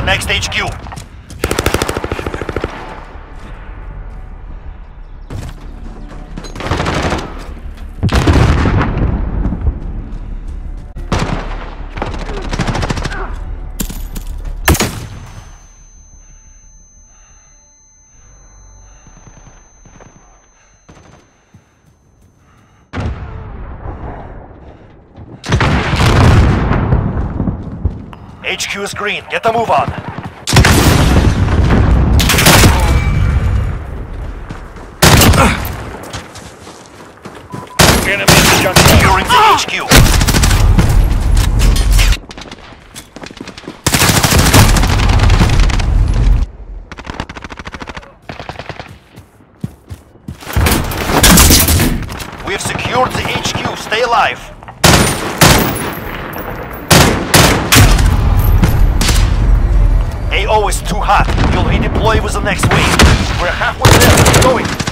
the next HQ. HQ is green. Get the move on. Enemy. Securing the HQ. We have secured the HQ. Stay alive. Is too hot. You'll redeploy with the next wave. We're halfway there. Keep going.